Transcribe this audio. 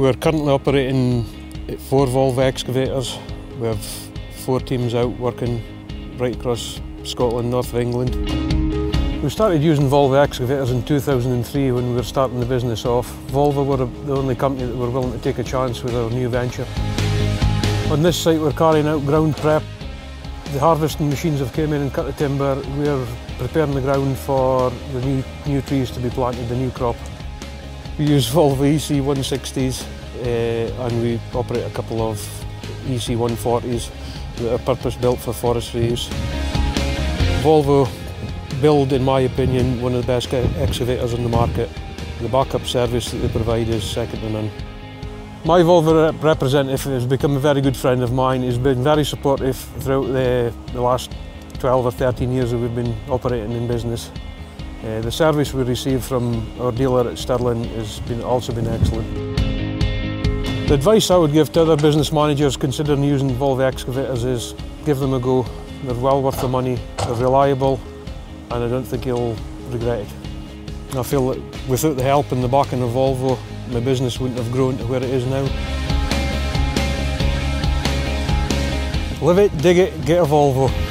We're currently operating four Volvo excavators. We have four teams out working right across Scotland, north of England. We started using Volvo excavators in 2003 when we were starting the business off. Volvo were the only company that were willing to take a chance with our new venture. On this site we're carrying out ground prep. The harvesting machines have came in and cut the timber. We're preparing the ground for the new, new trees to be planted, the new crop. We use Volvo EC 160s uh, and we operate a couple of EC 140s that are purpose built for forestry use. Volvo build, in my opinion, one of the best excavators on the market. The backup service that they provide is second to none. My Volvo representative has become a very good friend of mine. He's been very supportive throughout the, the last 12 or 13 years that we've been operating in business. Uh, the service we receive from our dealer at Stirling has been, also been excellent. The advice I would give to other business managers considering using Volvo excavators is give them a go. They're well worth the money, they're reliable, and I don't think you'll regret it. I feel that without the help and the backing of Volvo, my business wouldn't have grown to where it is now. Live it, dig it, get a Volvo.